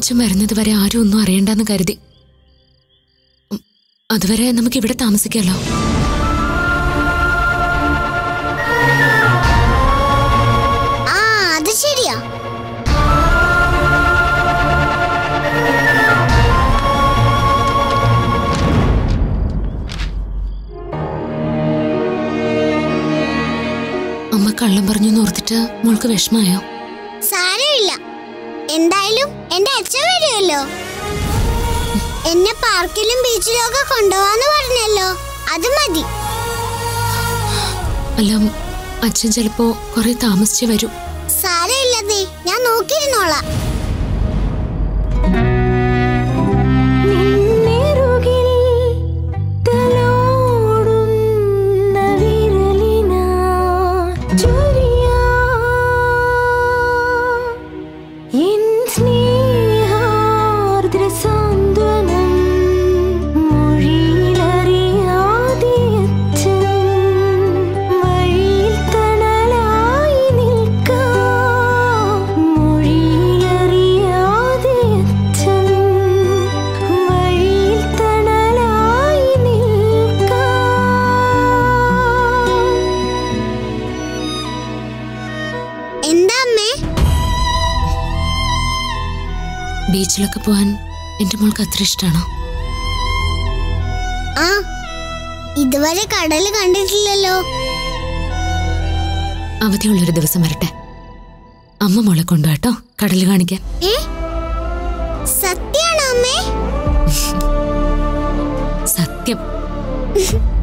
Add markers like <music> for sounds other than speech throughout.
അച്ഛൻ വരുന്നത് വരെ ആരും ഒന്നും അറിയണ്ടെന്ന് കരുതി. അതുവരെ നമുക്ക് ഇവിടെ താമസിക്കാമല്ലോ അമ്മ കള്ളം പറഞ്ഞു ഓർത്തിട്ട് മോൾക്ക് വിഷമായോ സാരമില്ല. എന്തായാലും എന്റെ അച്ഛൻ വരുമല്ലോ. എന്നെ പാർക്കിലും ബീച്ചിലും ഒക്കെ കൊണ്ടുപോവാന്ന് പറഞ്ഞല്ലോ. അത് മതി. അല്ല അച്ഛൻ ചിലപ്പോ കൊറേ താമസിച്ചേ വരും. സാരമില്ലതേ ഞാൻ നോക്കിയിരുന്നോളാം. അത്ര ഇഷ്ടമാണോ ആ ഇതുവരെ കടൽ കണ്ടിട്ടില്ലല്ലോ. അവധിയുള്ളൊരു ദിവസം വരട്ടെ. അമ്മ മോളെ കൊണ്ടുപോട്ടോ കടൽ കാണിക്കാൻ. സത്യാണോ അമ്മേ? സത്യം. <laughs>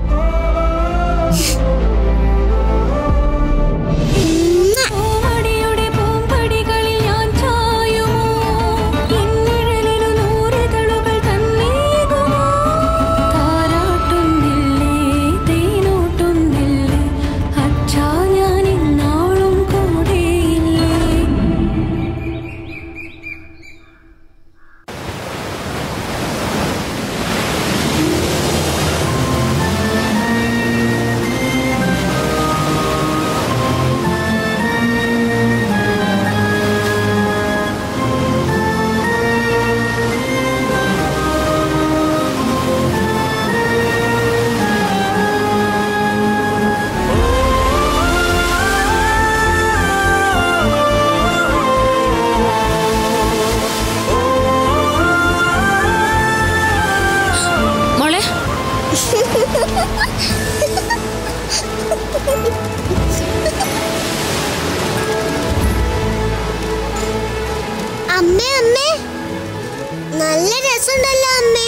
നല്ല രസമുണ്ടല്ലോ അമ്മേ.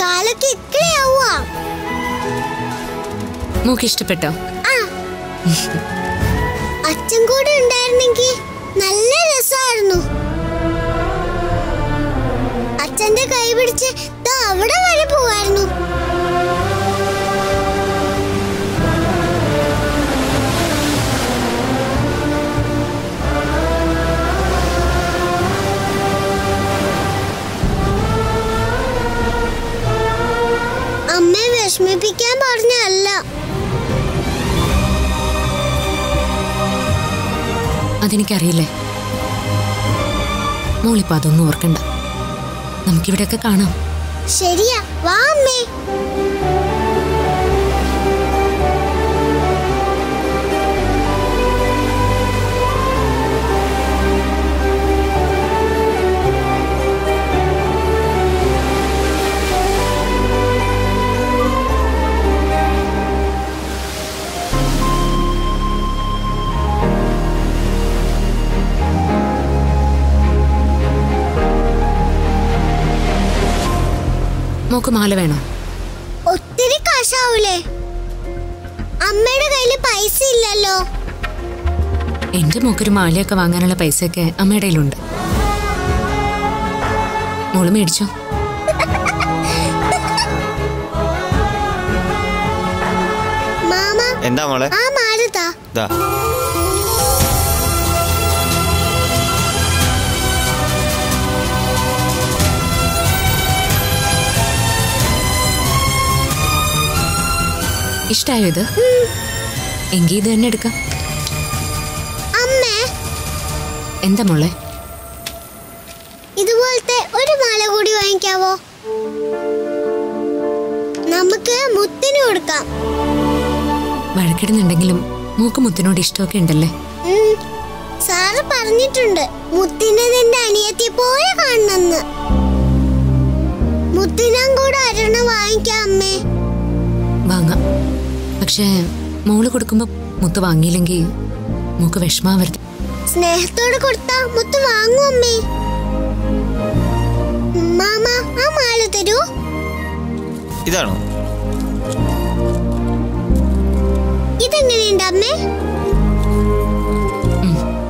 കാലൊക്കെ ഇക്കയാവുക മൂക്ക് ഇഷ്ടപ്പെട്ടോ? ആ. അച്ഛൻ കൂടെ ഉണ്ടായിരുന്നെങ്കിൽ നല്ല രസമായിരുന്നു. അച്ഛന്റെ കൈ പിടിച്ച് അവിടെ വരെ പോവായിരുന്നു. വിഷമിപ്പിക്കാൻ പറഞ്ഞല്ല അതെനിക്കറിയില്ലേ? മോളിപ്പോ അതൊന്നും ഓർക്കണ്ട. നമുക്കിവിടെയൊക്കെ കാണാം. ശരിയാ വാ അമ്മേ. മോക്ക് മാല വേണോ? ഒത്തിരി കാശാവൂലേ. അമ്മയുടെ കയ്യിൽ പൈസ ഇല്ലല്ലോ. എന്റെ മോക്കൊരു മാലയൊക്കെ വാങ്ങാനുള്ള പൈസയൊക്കെ അമ്മയുടെ കയ്യിലുണ്ട്. മോൾ മേടിച്ചോ? മാമ എന്താ മോളെ? ആ മാലതാ ഇഷ്ടായോ ഇത്? എങ്കി ഇത് തന്നെ എടുക്കാം. അമ്മേ. എന്താ മോളെ? ഇതുപോലത്തെ ഒരു മാല കൂടി വാങ്ങിക്കാവോ? നമുക്ക് മുത്തിന് കൊടുക്കാം. വഴക്കിടുന്നുണ്ടെങ്കിലും മൂക്ക് മുത്തിനോട് ഇഷ്ടമൊക്കെ ഉണ്ടല്ലേ. സാറ് പറഞ്ഞിട്ടുണ്ട് മുത്തിനെ നിന്റെ അനിയത്തി പോയ കാണണമെന്ന്. മുത്തിനും കൂടെ അരണ വാങ്ങിക്കാം അമ്മേ. വാങ്ങാം. പക്ഷേ മോൾ കൊടുക്കുമ്പോ മുത്ത് വാങ്ങിയില്ലെങ്കിൽ മൂക്ക് വിഷമാവരുത് സ്നേഹത്തോട് കൊടുത്താ മുത്ത് വാങ്ങൂ അമ്മേ. മാമ ആ മാല തരൂ. ഇതാണോ? ഇതെങ്ങനെയുണ്ട് അമ്മേ?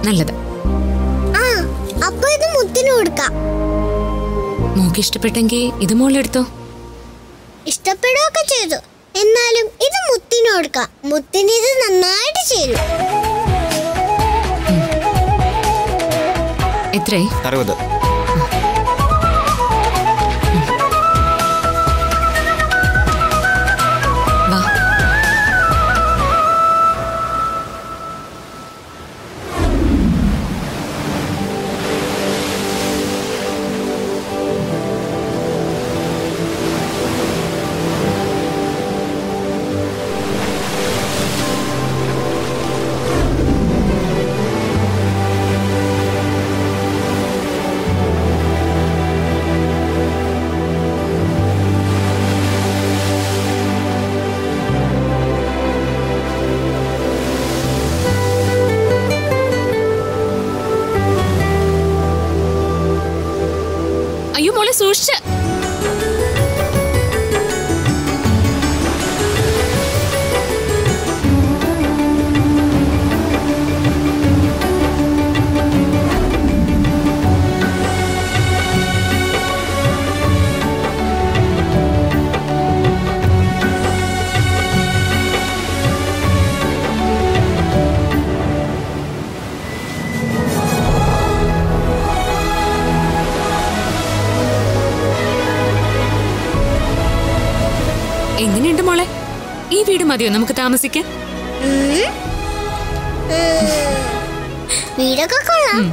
നല്ലത്. ആ അപ്പൊ ഇത് മുത്തിന് കൊടുക്കാം. മൂക്ക് ഇഷ്ടപ്പെട്ടെങ്കിൽ ഇത് മോളെടുത്തോ. ഇഷ്ടപ്പെടുകയൊക്കെ ചെയ്തു. എന്നാലും ഇത് മുത്തിന് കൊടുക്കാം. മുത്തിന് ഇത് നന്നായിട്ട് ചേരും. എത്രേ അറുപത്. മതിയോ? നമുക്ക് താമസിക്കാൻ. വീടൊക്കെ കൊള്ളാം.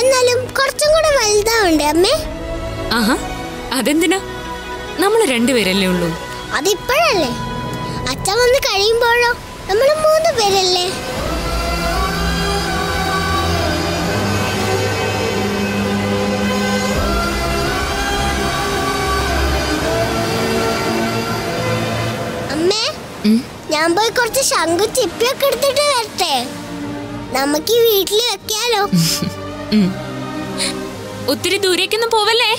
എന്നാലും കുറച്ചും കൂടെ വലുതാവണ്ടേ അമ്മേ? ആഹാ. അതെന്തിനാ? നമ്മൾ രണ്ടുപേരല്ലേ ഉള്ളൂ. അതിപ്പോഴല്ലേ? അച്ഛൻ വന്ന് കഴിയുമ്പോഴോ? നമ്മൾ മൂന്ന് പേരല്ലേ ഞാൻ പോയി കുറച്ച് ശംഖു ചിപ്പിയൊക്കെ എടുത്തിട്ട് വരട്ടെ. നമുക്ക് ഈ വീട്ടിൽ വെക്കാലോ. ഒത്തിരി ദൂരേക്കൊന്നും പോവല്ലേ?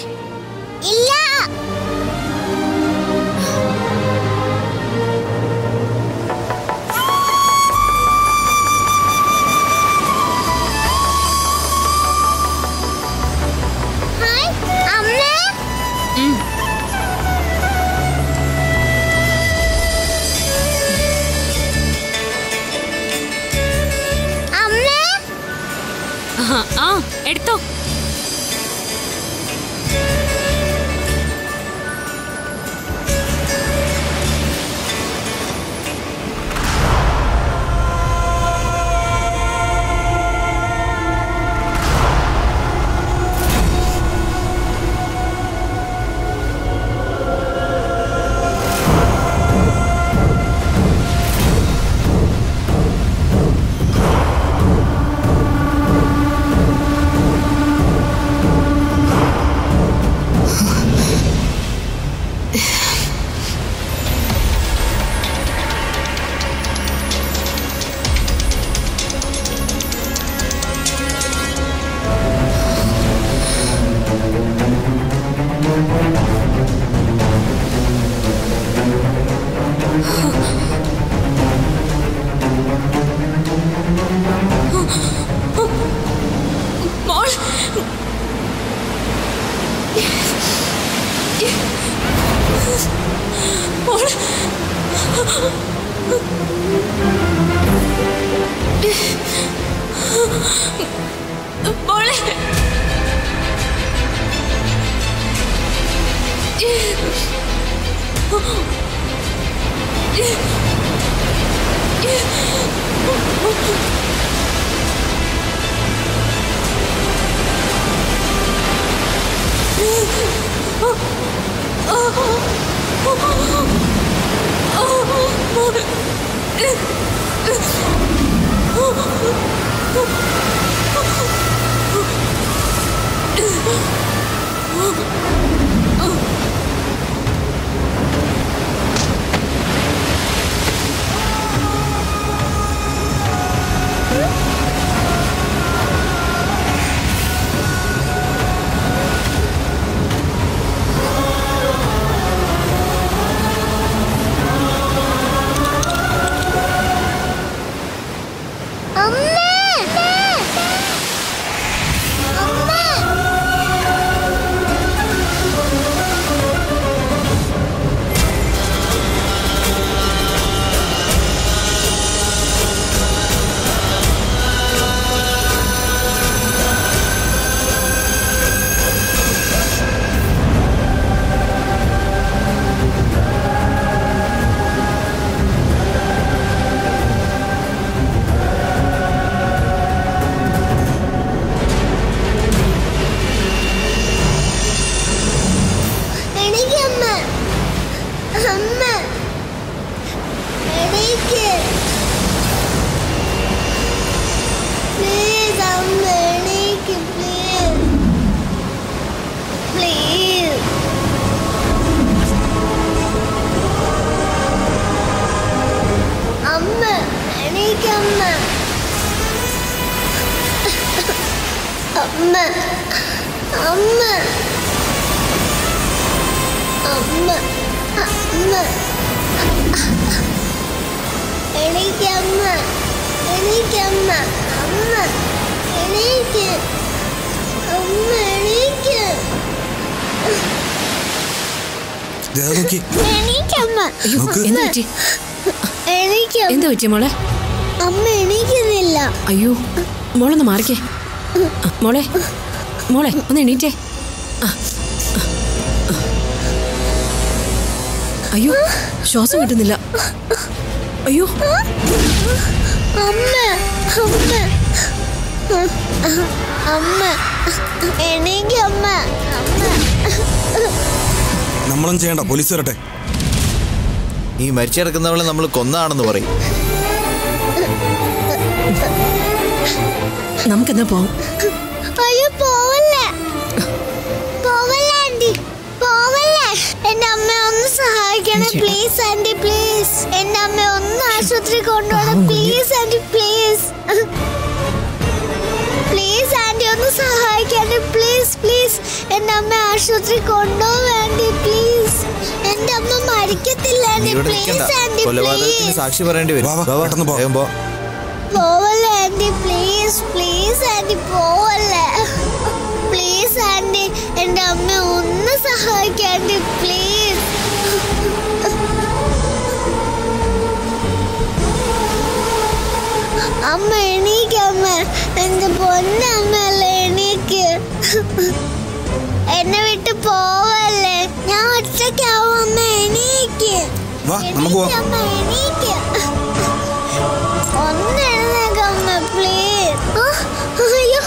ഇല്ല. എടുത്തോ. അമ്മ അമ്മ അമ്മ അമ്മ അമ്മ എനിക്കമ്മ എനിക്കമ്മ അമ്മ എനിക്ക് അമ്മ എനിക്ക് എനിക്കമ്മ എനിക്കമ്മ എന്താ പറ്റിയ മോളെ? അമ്മ എണീക്കുന്നില്ല. അയ്യോ മോളൊന്ന് മാറിക്കേ. മോളെ മോളെ ഒന്ന് എണീറ്റേ. അയ്യോ ശ്വാസം കിട്ടുന്നില്ല. അയ്യോ. അമ്മ അമ്മ. അമ്മ എണീക്ക് അമ്മ. നമ്മളും ചെയ്യണ്ട പോലീസ് വരട്ടെ. ഈ മരിച്ചു കിടക്കുന്നവളെ നമ്മൾ കൊന്നാണെന്ന് പറയും. നമുക്കെന്നാ പോവാം അയ്യോ പോവല്ലേ? പോവല്ലേ ആന്റി പോവല്ലേ. എന്റെ അമ്മ ഒന്ന് സഹായിക്കണേ. പ്ലീസ് ആന്റി പ്ലീസ് എന്റെ അമ്മ ഒന്ന് ആശുപത്രി കൊണ്ടുപോകണം. Please aunty please please aunty ഒന്ന് സഹായിക്കണേ പ്ലീസ് പ്ലീസ് എന്റെ അമ്മ ആശുപത്രി കൊണ്ടുപോകേണ്ടി പ്ലീസ് എന്റെ അമ്മ മരിക്കത്തില്ല. കൊലപാതകത്തിന് സാക്ഷി പറയേണ്ടി വരും. പോവല്ലേ ആന്റി പ്ലീസ് പ്ലീസ് ആന്റി പോവല്ലേ. പ്ലീസ് ആന്റി എന്റെ അമ്മ ഒന്ന് സഹായിക്കാണ്ടി പ്ലീസ് അമ്മ എണീക്കമ്മ അമ്മ. എന്റെ പൊന്നമ്മല്ലേ എണീക്ക്. എന്നെ വിട്ട് പോവല്ലേ? ഞാൻ ഒറ്റയ്ക്കാവും അമ്മ എണീക്ക്. വാ നമുക്ക് പോവാം. എണീക്ക്. അമ്മ ഒന്ന് എഴുന്നേക്കമ്മ പ്ലീസ് അയ്യോ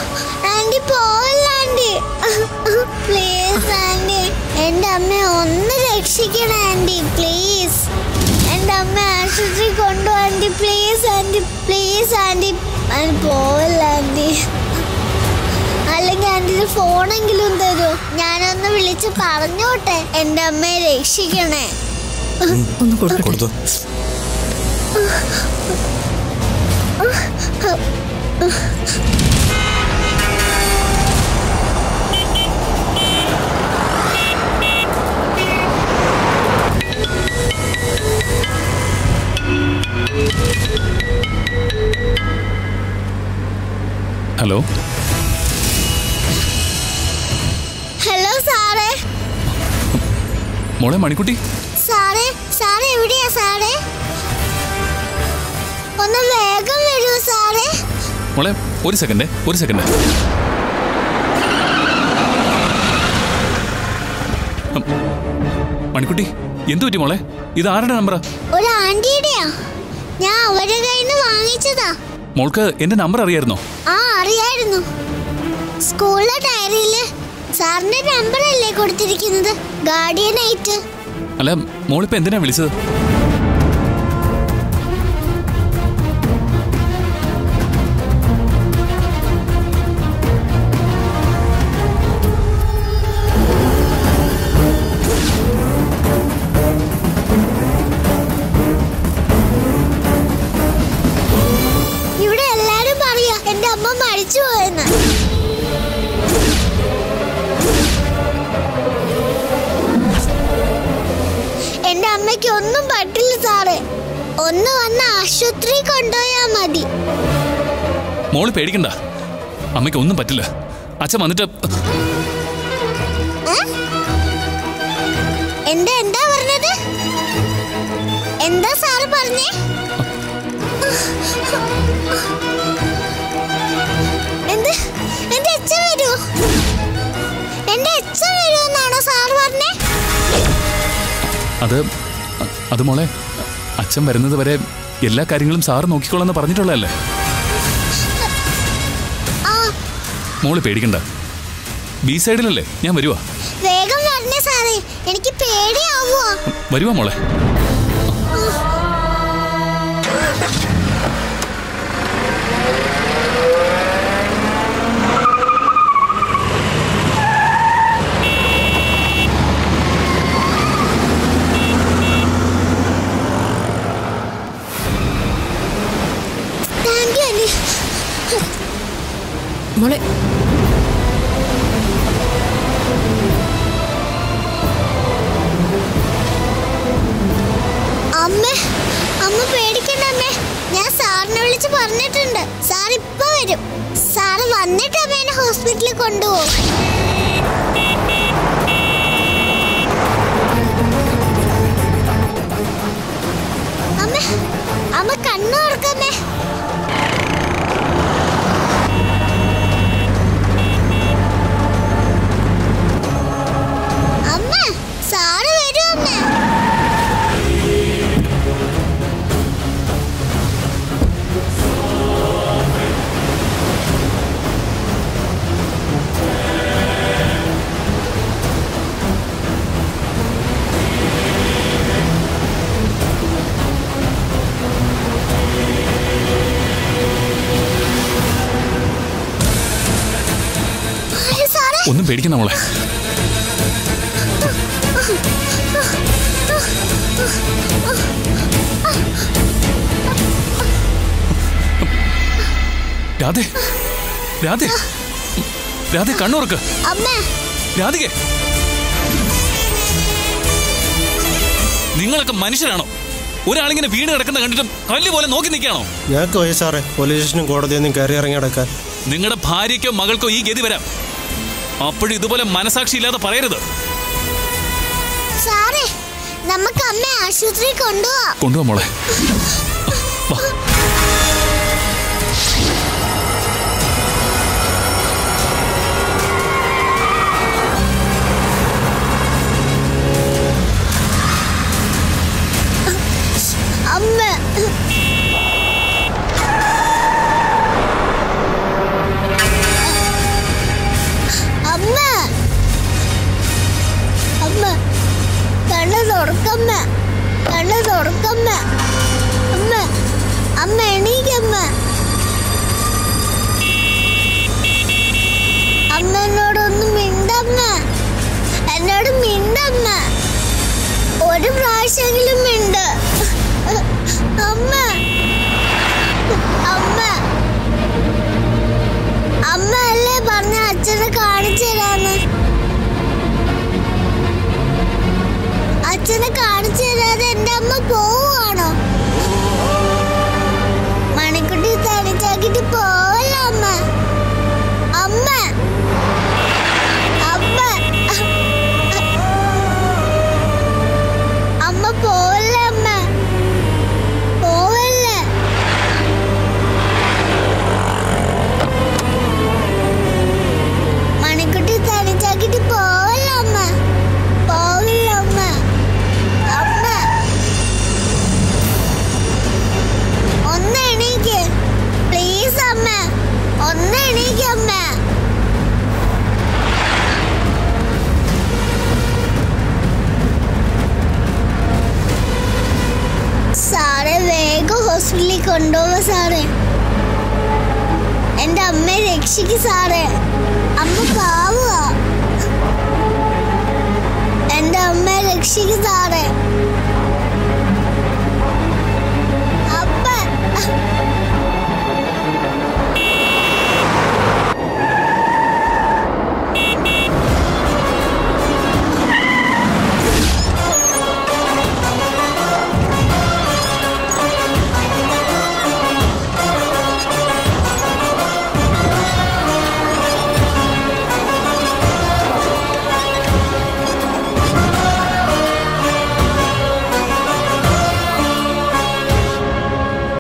ആന്റി പോവല്ല ആന്റി പ്ലീസ് ആന്റി ഒന്ന് രക്ഷിക്കണം ആന്റി പ്ലീസ് അമ്മ ആശുപത്രി കൊണ്ടുപോ please aunty please aunty aunty പോവല്ല ആന്റി അല്ലെങ്കിൽ എന്റെ ഒരു ഫോണെങ്കിലും തരൂ. ഞാനൊന്ന് വിളിച്ച് പറഞ്ഞോട്ടെ. എന്റെ അമ്മയെ രക്ഷിക്കണേ. ഒന്ന് കൊടുത്തു. ഹലോ. മോളെ മണിക്കുട്ടി. സാറേ സാറേ എവിടെയാ സാറേ? ഒന്ന് വേഗം വരൂ സാറേ. മോളെ ഒരു സെക്കൻഡ് ഒരു സെക്കൻഡ്. മണിക്കുട്ടി എന്തു പറ്റി മോളെ? ഇത് ആരുടെ നമ്പറാ? ഒരു ആന്റിയുടെയാ ഞാൻ അവരുടെ കയ്യിൽ നിന്ന് വാങ്ങിച്ചതാ. മോൾക്ക് എന്റെ നമ്പർ അറിയായിരുന്നോ? ആ അറിയായിരുന്നു. സ്കൂളിലെ ഡയറിയിൽ സാറിന്റെ നമ്പർ അല്ലേ കൊടുത്തിരിക്കുന്നത്? ഗാർഡിയൻ ആയിട്ട്. അല്ല മോളിപ്പോ എന്തിനാ വിളിച്ചത്? ഒന്നും പറ്റില്ല സാറേ. ഒന്ന് വന്ന് ആശുപത്രി കൊണ്ടുപോയാ മതി. മോൾ പേടിക്കണ്ട. അമ്മയ്ക്ക് ഒന്നും പറ്റില്ല. അച്ഛൻ വന്നിട്ട്? എന്താ എന്താ പറഞ്ഞത്? എന്താ സാറ് പറഞ്ഞേ? എന്ത് എന്റെ അച്ഛൻ വരൂ എന്റെ അച്ഛൻ വരുമെന്നാണോ സാറ് പറഞ്ഞേ? അത് അത് മോളെ അച്ഛൻ വരുന്നത് വരെ എല്ലാ കാര്യങ്ങളും സാറ് നോക്കിക്കോളെന്ന് പറഞ്ഞിട്ടുള്ളതല്ലേ? മോൾ പേടിക്കണ്ട. ബി സൈഡിലല്ലേ? ഞാൻ വരുവാ. വേഗം വരണേ സാറേ. എനിക്ക് പേടിയാവുമോ വരുവാ മോളെ. നമ്മൾ അമ്മ അമ്മ പേടിക്കണ്ട അമ്മേ. ഞാൻ സാറിനെ വിളിച്ച് പറഞ്ഞിട്ടുണ്ട്. സാർ ഇപ്പൊ വരും. സാറ് വന്നിട്ട് അമ്മേനെ ഹോസ്പിറ്റലിൽ കൊണ്ടുപോകും. അമ്മ അമ്മ കണ്ണു തുറക്കമ്മേ ഒന്നും പേടിക്കുന്ന മോളെ. രാധേ രാധേ രാധേ കണ്ണുറക്ക്. അമ്മ. രാധികെ. നിങ്ങളൊക്കെ മനുഷ്യരാണോ? ഒരാളിങ്ങനെ വീട് കിടക്കുന്ന കണ്ടിട്ടും കല്ല് പോലെ നോക്കി നിൽക്കുകയാണോ? ഞങ്ങൾക്ക് സാറേ പോലീസ് സ്റ്റേഷനും കോടതിയൊന്നും കയറി ഇറങ്ങി നടക്കാൻ. നിങ്ങളുടെ ഭാര്യയ്ക്കോ മകൾക്കോ ഈ ഗതി വരാം. അപ്പോഴും ഇതുപോലെ മനസാക്ഷി ഇല്ലാതെ പറയരുത്. സാറേ നമുക്ക് അമ്മ ആശുപത്രി കൊണ്ടുപോവാ. കൊണ്ടുപോവാ മോളെ. തുറക്കമ്മ. കണ്ണ് തുറക്കമ്മ. അമ്മ അമ്മ എണീക്കമ്മ. അമ്മ എന്നോടൊന്ന് മിണ്ടമ്മ. എന്നോട് മിണ്ടമ്മ. ഒരു പ്രാവശ്യമെങ്കിലും